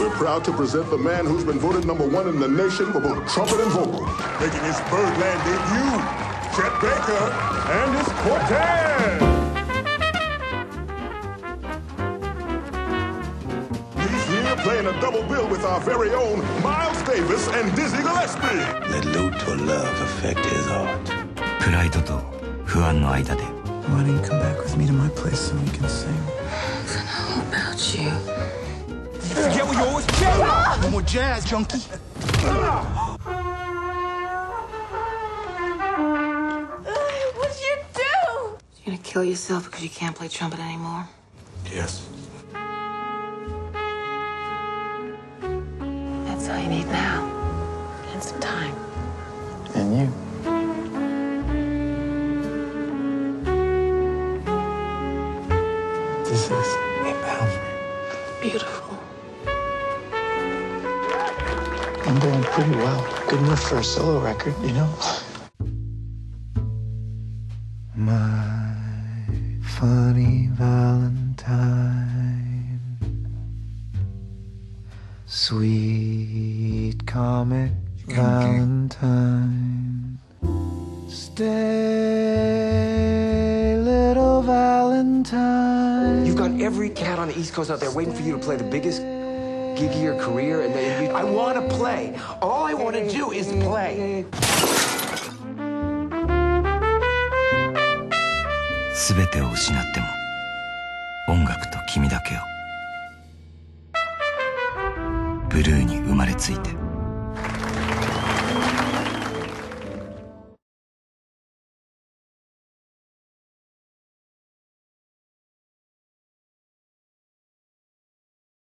We're proud to present the man who's been voted number one in the nation for both trumpet and vocal. Making his Birdland debut, Chet Baker and his quartet. He's here playing a double bill with our very own Miles Davis and Dizzy Gillespie. Let Luthor love affect his art. プライドと不安の間で Why don't you come back with me to my place so we can sing? How about you? Forget what you always care about. No more jazz, junkie. What'd you do? You gonna kill yourself because you can't play trumpet anymore? Yes. That's all you need now. And some time. And you. This is a Boundary. Beautiful. I'm doing pretty well. Good enough for a solo record, you know? My funny Valentine. Sweet comic Valentine. Stay, little Valentine. You've got every cat on the East Coast out there waiting for you to play the biggest gig of your career, and then you, I want to play. All I want to do is play. 全てを失っても音楽と君だけをブルーに生まれついて